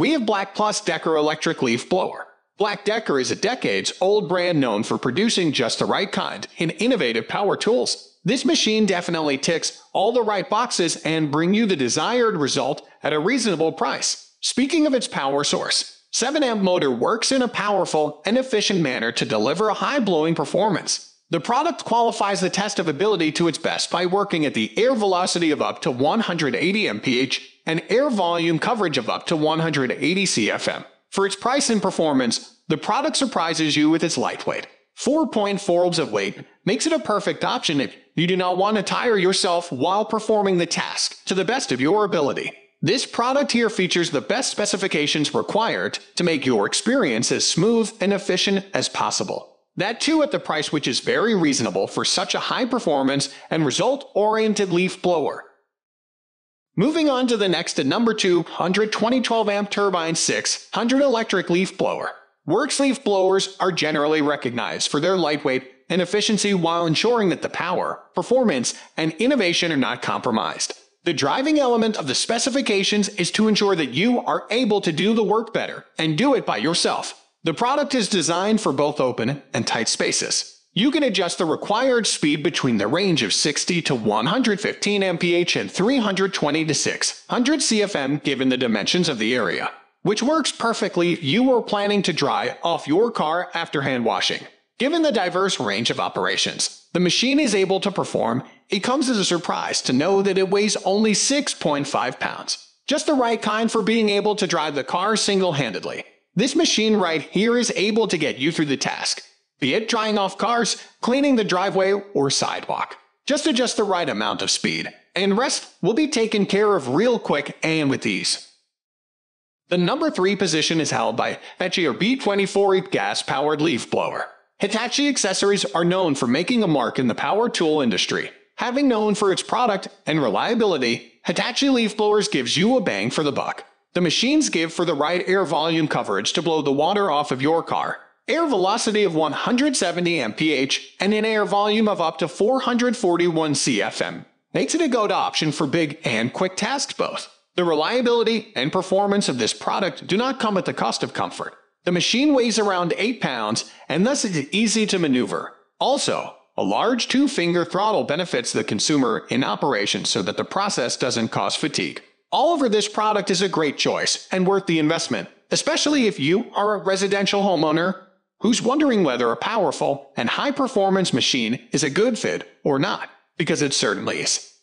we have Black Plus Decker Electric Leaf Blower. Black Decker is a decades-old brand known for producing just the right kind in innovative power tools. This machine definitely ticks all the right boxes and bring you the desired result at a reasonable price. Speaking of its power source, 7-amp motor works in a powerful and efficient manner to deliver a high blowing performance. The product qualifies the test of ability to its best by working at the air velocity of up to 180 mph and air volume coverage of up to 180 cfm. For its price and performance, the product surprises you with its lightweight. 4.4 ounces of weight makes it a perfect option if you do not want to tire yourself while performing the task to the best of your ability. This product here features the best specifications required to make your experience as smooth and efficient as possible. That too at the price which is very reasonable for such a high performance and result oriented leaf blower. Moving on to the next at number 2, 120 amp turbine 600 electric leaf blower. Worx leaf blowers are generally recognized for their lightweight and efficiency while ensuring that the power, performance, and innovation are not compromised. The driving element of the specifications is to ensure that you are able to do the work better and do it by yourself. The product is designed for both open and tight spaces. You can adjust the required speed between the range of 60 to 115 mph and 320 to 600 cfm given the dimensions of the area, which works perfectly if you are planning to dry off your car after hand washing. Given the diverse range of operations the machine is able to perform, it comes as a surprise to know that it weighs only 6.5 pounds. Just the right kind for being able to drive the car single-handedly. This machine right here is able to get you through the task, be it drying off cars, cleaning the driveway, or sidewalk. Just adjust the right amount of speed, and rest will be taken care of real quick and with ease. The number 3 position is held by Hitachi B24 gas-powered leaf blower. Hitachi accessories are known for making a mark in the power tool industry. Having known for its product and reliability, Hitachi leaf blowers gives you a bang for the buck. The machines give for the right air volume coverage to blow the water off of your car, air velocity of 170 mph, and an air volume of up to 441 cfm. Makes it a good option for big and quick tasks both. The reliability and performance of this product do not come at the cost of comfort. The machine weighs around 8 pounds and thus is easy to maneuver. Also, a large two-finger throttle benefits the consumer in operation so that the process doesn't cause fatigue. All over this product is a great choice and worth the investment, especially if you are a residential homeowner who's wondering whether a powerful and high performance machine is a good fit or not, because it certainly is.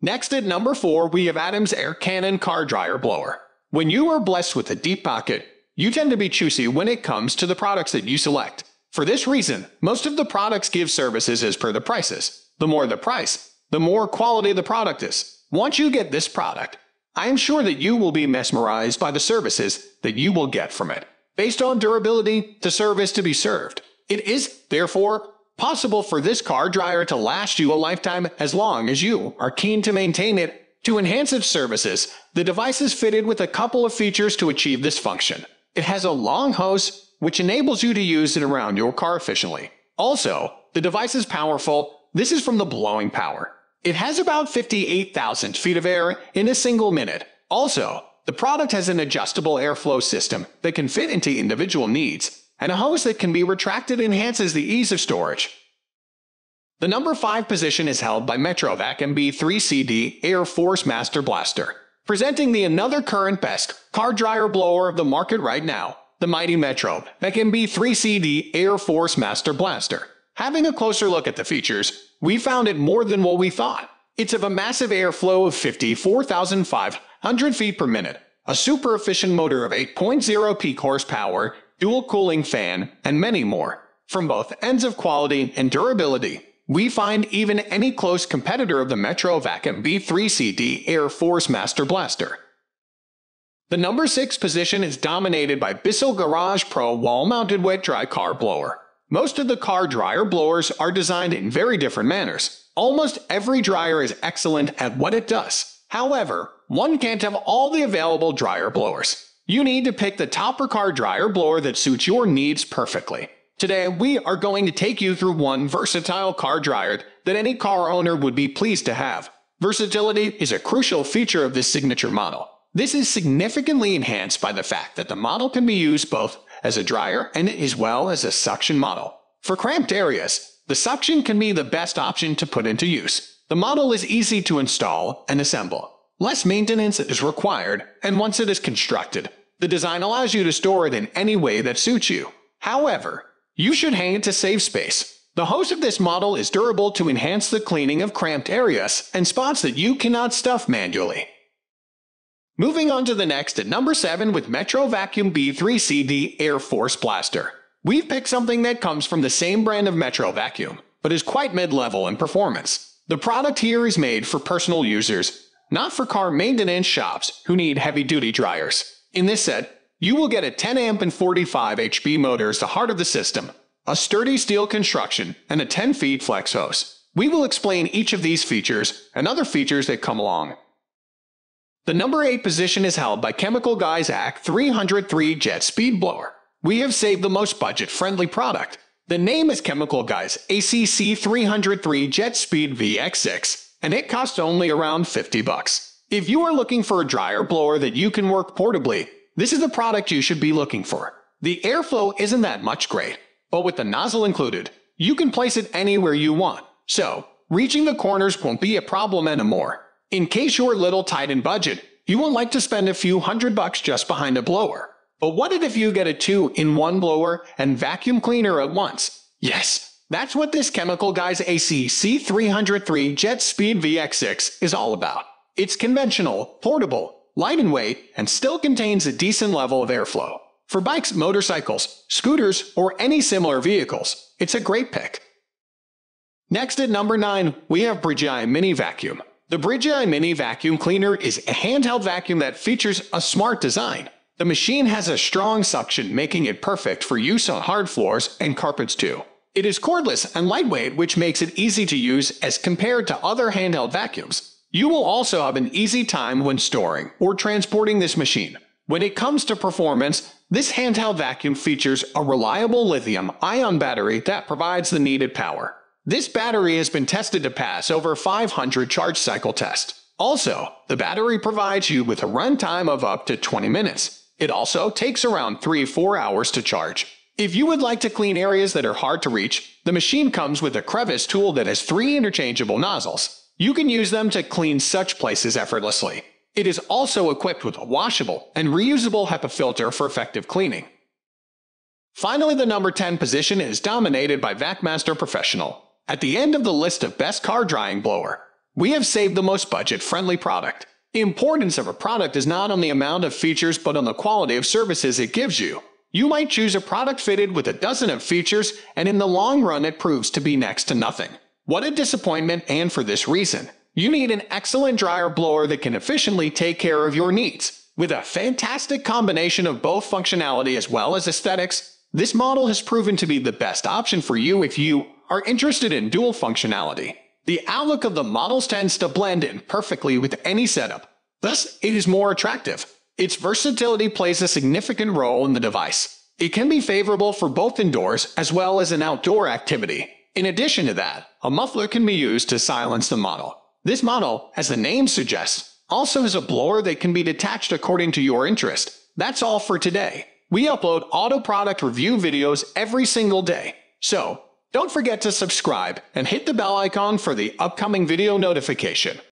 Next at number 4 we have Adam's Air Cannon Car Dryer Blower. When you are blessed with a deep pocket, you tend to be choosy when it comes to the products that you select. For this reason, most of the products give services as per the prices. The more the price, the more quality the product is. Once you get this product, I am sure that you will be mesmerized by the services that you will get from it. Based on durability, the service to be served. It is, therefore, possible for this car dryer to last you a lifetime as long as you are keen to maintain it. To enhance its services, the device is fitted with a couple of features to achieve this function. It has a long hose, which enables you to use it around your car efficiently. Also, the device is powerful. This is from the blowing power. It has about 58,000 feet of air in a single minute. Also, the product has an adjustable airflow system that can fit into individual needs, and a hose that can be retracted enhances the ease of storage. The number 5 position is held by Metrovac MB3CD Air Force Master Blaster, presenting the another current best car dryer blower of the market right now, the mighty Metrovac MB3CD Air Force Master Blaster. Having a closer look at the features, we found it more than what we thought. It's of a massive airflow of 54,500 feet per minute, a super efficient motor of 8.0 peak horsepower, dual cooling fan, and many more. From both ends of quality and durability, we find even any close competitor of the Metrovac MB3CD Air Force Master Blaster. The number 6 position is dominated by Bissell Garage Pro wall-mounted wet-dry car blower. Most of the car dryer blowers are designed in very different manners. Almost every dryer is excellent at what it does. However, one can't have all the available dryer blowers. You need to pick the topper car dryer blower that suits your needs perfectly. Today, we are going to take you through one versatile car dryer that any car owner would be pleased to have. Versatility is a crucial feature of this signature model. This is significantly enhanced by the fact that the model can be used both as a dryer and as well as a suction model. For cramped areas, the suction can be the best option to put into use. The model is easy to install and assemble. Less maintenance is required, and once it is constructed, the design allows you to store it in any way that suits you. However, you should hang it to save space. The hose of this model is durable to enhance the cleaning of cramped areas and spots that you cannot stuff manually. Moving on to the next at number 7 with Metro Vacuum B3CD Air Force Blaster. We've picked something that comes from the same brand of Metro Vacuum, but is quite mid-level in performance. The product here is made for personal users, not for car maintenance shops who need heavy-duty dryers. In this set, you will get a 10 amp and 45 HP motor as the heart of the system, a sturdy steel construction, and a 10 feet flex hose. We will explain each of these features and other features that come along. The number 8 position is held by Chemical Guys Act 303 Jet Speed Blower. We have saved the most budget-friendly product. The name is Chemical Guys ACC 303 Jet Speed VX6, and it costs only around 50 bucks. If you are looking for a dryer blower that you can work portably, this is the product you should be looking for. The airflow isn't that much great, but with the nozzle included, you can place it anywhere you want, so reaching the corners won't be a problem anymore. In case you're a little tight in budget, you won't like to spend a few hundred bucks just behind a blower. But what if you get a two-in-one blower and vacuum cleaner at once? Yes, that's what this Chemical Guys AC C303 Jet Speed VX6 is all about. It's conventional, portable, light in weight, and still contains a decent level of airflow. For bikes, motorcycles, scooters, or any similar vehicles, it's a great pick. Next at number 9, we have Brigii Mini Vacuum. The Brigii Mini Vacuum Cleaner is a handheld vacuum that features a smart design. The machine has a strong suction, making it perfect for use on hard floors and carpets too. It is cordless and lightweight, which makes it easy to use as compared to other handheld vacuums. You will also have an easy time when storing or transporting this machine. When it comes to performance, this handheld vacuum features a reliable lithium-ion battery that provides the needed power. This battery has been tested to pass over 500 charge cycle tests. Also, the battery provides you with a runtime of up to 20 minutes. It also takes around 3-4 hours to charge. If you would like to clean areas that are hard to reach, the machine comes with a crevice tool that has three interchangeable nozzles. You can use them to clean such places effortlessly. It is also equipped with a washable and reusable HEPA filter for effective cleaning. Finally, the number 10 position is dominated by VacMaster Professional. At the end of the list of best car drying blower, we have saved the most budget-friendly product. The importance of a product is not on the amount of features but on the quality of services it gives you. You might choose a product fitted with a dozen of features and in the long run it proves to be next to nothing. What a disappointment, and for this reason. You need an excellent dryer blower that can efficiently take care of your needs. With a fantastic combination of both functionality as well as aesthetics, this model has proven to be the best option for you if you are interested in dual functionality. The outlook of the models tends to blend in perfectly with any setup, thus it is more attractive. Its versatility plays a significant role in the device. It can be favorable for both indoors as well as an outdoor activity. In addition to that, a muffler can be used to silence the model. This model, as the name suggests, also has a blower that can be detached according to your interest. That's all for today. We upload auto product review videos every single day. So, don't forget to subscribe and hit the bell icon for the upcoming video notification.